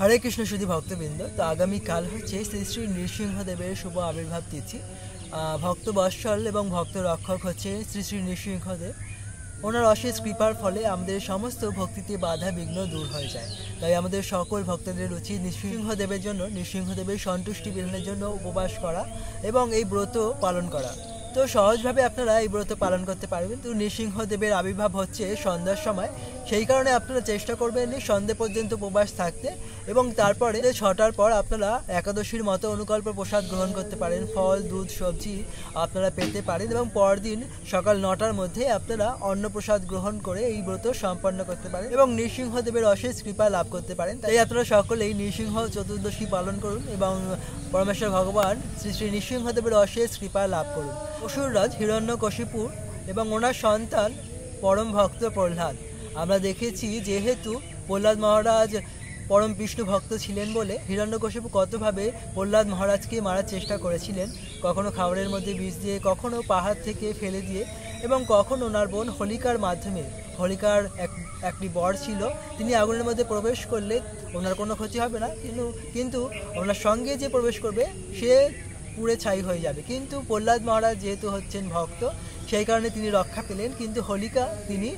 হরে কৃষ্ণ শুধু ভক্তবৃন্দ, তো আগামীকাল হচ্ছে শ্রী শ্রী নৃসিংহদেবের শুভ আবির্ভাব তিথি। ভক্ত বৎসল এবং ভক্ত রক্ষক হচ্ছে শ্রী শ্রী নৃসিংহদেব ওনার অশেষ কৃপার ফলে আমাদের সমস্ত ভক্তিতে বাধা বিঘ্ন দূর হয়ে যায়। তাই আমাদের সকল ভক্তদের উচিত নৃসিংহদেবের জন্য নৃসিংহদেবের সন্তুষ্টি বিধানের জন্য উপবাস করা এবং এই ব্রত পালন করা। তো সহজভাবে আপনারা এই ব্রত পালন করতে পারবেন। তো নৃসিংহদেবের আবির্ভাব হচ্ছে সন্ধ্যার সময়। সেই কারণে আপনারা চেষ্টা করবেন সন্ধে পর্যন্ত উপবাস থাকতে এবং তারপরে ছটার পর আপনারা একাদশীর মতো অনুকল্প প্রসাদ গ্রহণ করতে পারেন, ফল, দুধ, সবজি আপনারা পেতে পারেন এবং পরদিন সকাল নটার মধ্যে আপনারা অন্নপ্রসাদ গ্রহণ করে এই ব্রত সম্পন্ন করতে পারেন এবং নৃসিংহদেবের অশেষ কৃপা লাভ করতে পারেন। তাই আপনারা সকলেই নৃসিংহ চতুর্দশী পালন করুন এবং পরমেশ্বর ভগবান শ্রী শ্রী নৃসিংহদেবের অশেষ কৃপা লাভ করুন। অসুররাজ হিরণ্যকশিপুর এবং ওনার সন্তান পরম ভক্ত প্রহ্লাদ। আমরা দেখেছি যেহেতু প্রহ্লাদ মহারাজ পরম বিষ্ণু ভক্ত ছিলেন বলে হিরণ্যকশিপু কতভাবে প্রহ্লাদ মহারাজকে মারার চেষ্টা করেছিলেন, কখনো খাবারের মধ্যে বিষ দিয়ে, কখনো পাহাড় থেকে ফেলে দিয়ে এবং কখনো ওনার বোন হোলিকার মাধ্যমে, হোলিকার এক, একটি বর ছিল, তিনি আগুনের মধ্যে প্রবেশ করলে ওনার কোনো ক্ষতি হবে না, কিন্তু কিন্তু ওনার সঙ্গে যে প্রবেশ করবে, সে পুড়ে ছাই হয়ে যাবে। কিন্তু প্রহ্লাদ মহারাজ যেহেতু হচ্ছেন ভক্ত, সেই কারণে তিনি রক্ষা পেলেন, কিন্তু হোলিকা তিনি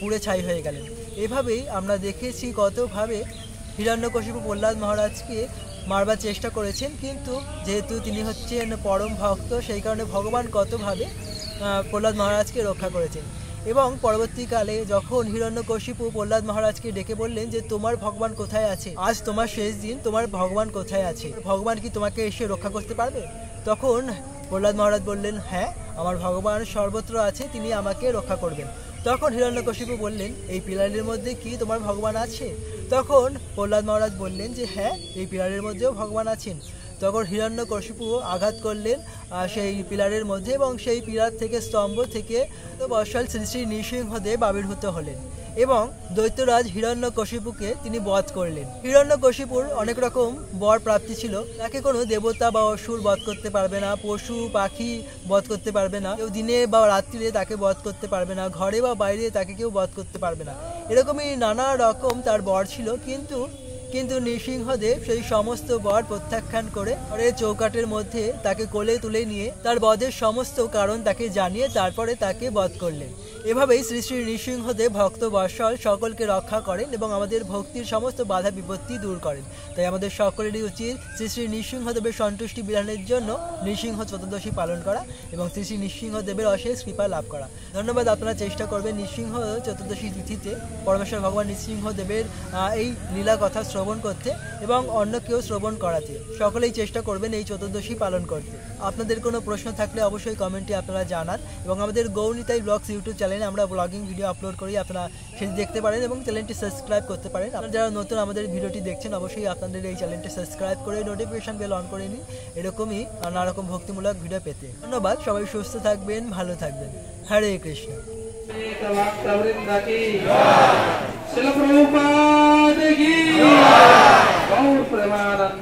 পুড়ে ছাই হয়ে গেলেন। এভাবেই আমরা দেখেছি কতভাবে হিরণ্যকশিপু প্রহ্লাদ মহারাজকে মারবার চেষ্টা করেছেন, কিন্তু যেহেতু তিনি হচ্ছেন পরম ভক্ত, সেই কারণে ভগবান কতভাবে প্রহ্লাদ মহারাজকে রক্ষা করেছেন। এবং পরবর্তীকালে যখন হিরণ্যকশিপু প্রহ্লাদ মহারাজকে ডেকে বললেন যে, তোমার ভগবান কোথায় আছে? আজ তোমার শেষ দিন, তোমার ভগবান কোথায় আছে? ভগবান কি তোমাকে এসে রক্ষা করতে পারবে? তখন প্রহ্লাদ মহারাজ বললেন হ্যাঁ আমার ভগবান সর্বত্র আছে, তিনি আমাকে রক্ষা করবেন। তখন হিরণ্যকশিপু বললেন, এই পিলারের মধ্যে কি তোমার ভগবান আছে? তখন প্রহ্লাদ মহারাজ বললেন যে হ্যাঁ এই পিলারের মধ্যেও ভগবান আছেন। তখন হিরণ্যকশিপু আঘাত করলেন সেই পিলারের মধ্যে এবং সেই পিলার থেকে স্তম্ভ থেকে বর্ষাল শ্রী শ্রী নৃসিংহদেব আবির্ভূত হলেন এবং দৈত্যরাজ হিরণ্যকশিপুকে তিনি বধ করলেন। হিরণ্যকশিপুর অনেক রকম বর প্রাপ্তি ছিল, তাকে কোনো দেবতা বা অসুর বধ করতে পারবে না, পশু, পাখি বধ করতে পারবে না, কেউ দিনে বা রাত্রিরে তাকে বধ করতে পারবে না, ঘরে বা বাইরে তাকে কেউ বধ করতে পারবে না। এরকমই নানা রকম তার বর ছিল, কিন্তু কিন্তু নৃসিংহদেব সেই সমস্ত বর প্রত্যাখ্যান করে ঘরের চৌকাটের মধ্যে তাকে কোলে তুলে নিয়ে তার বধের সমস্ত কারণ তাকে জানিয়ে তারপরে তাকে বধ করলেন। এভাবেই শ্রী শ্রী নৃসিংহদেব ভক্ত বর্ষল সকলকে রক্ষা করেন এবং আমাদের ভক্তির সমস্ত বাধা বিপত্তি দূর করেন। তাই আমাদের সকলেরই উচিত শ্রী শ্রী নৃসিংহদেবের সন্তুষ্টি বিধানের জন্য নৃসিংহ চতুর্দশী পালন করা এবং শ্রী শ্রী নৃসিংহদেবের অশেষ কৃপা লাভ করা। ধন্যবাদ, আপনারা চেষ্টা করবেন নৃসিংহ চতুর্দশী তিথিতে পরমেশ্বর ভগবান নৃসিংহদেবের এই লীলা কথা শ্রবণ করতে এবং অন্য কেউ শ্রবণ করাতে। সকলেই চেষ্টা করবেন এই চতুর্দশী পালন করতে। আপনাদের কোনো প্রশ্ন থাকলে অবশ্যই কমেন্টে আপনারা জানান এবং আমাদের গৌনিতাই ব্লগস ইউটিউব চ্যানেলে আমরা ব্লগিং ভিডিও আপলোড করি, আপনারা সেটি দেখতে পারেন এবং চ্যানেলটি সাবস্ক্রাইব করতে পারেন। আপনারা যারা নতুন আমাদের ভিডিওটি দেখছেন, অবশ্যই আপনাদের এই চ্যানেলটি সাবস্ক্রাইব করে নোটিফিকেশান বেল অন করে নিন। এরকমই নানারকম ভক্তিমূলক ভিডিও পেতে। ধন্যবাদ, সবাই সুস্থ থাকবেন, ভালো থাকবেন। হরে Krishna. Sila Prabhupada! Vamos, Premada.